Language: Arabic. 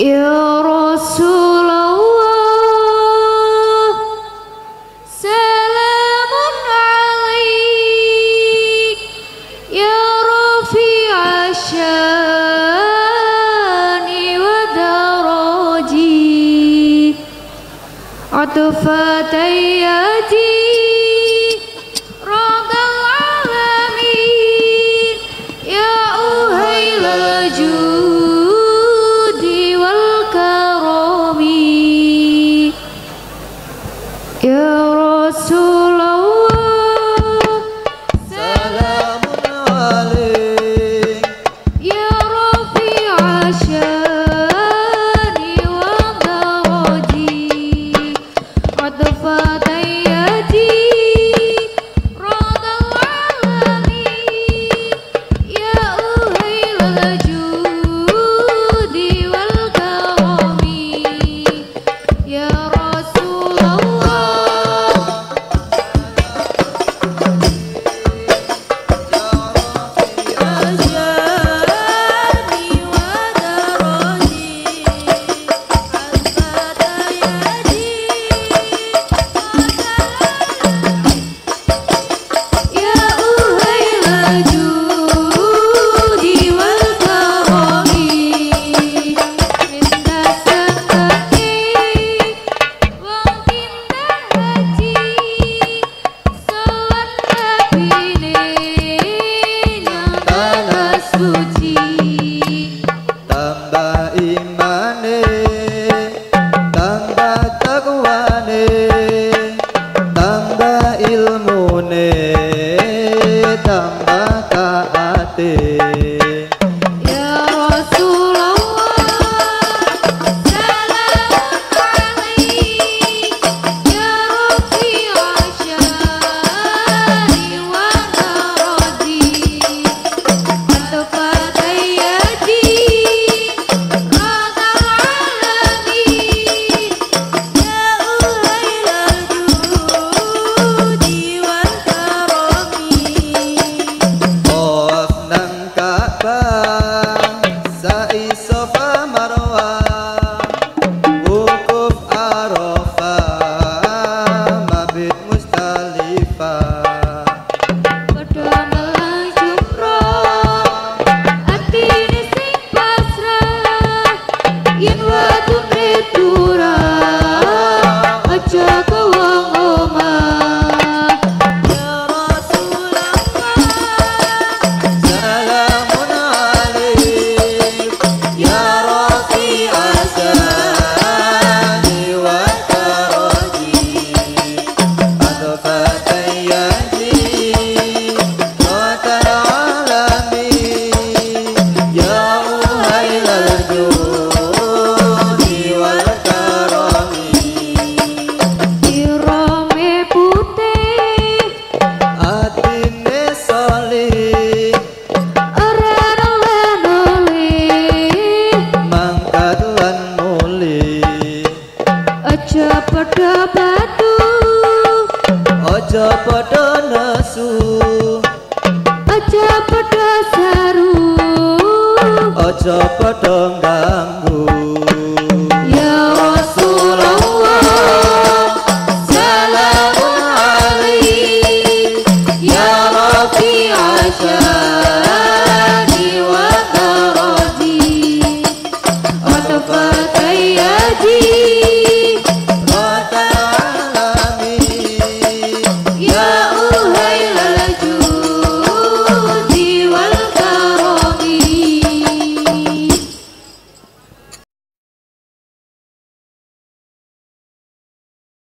يا رسول الله سلام عليك. يا رفيع عطفتي ilmune tambah السائل padha batu. Aja padha nesu. Aja padha saru aja padha ganggu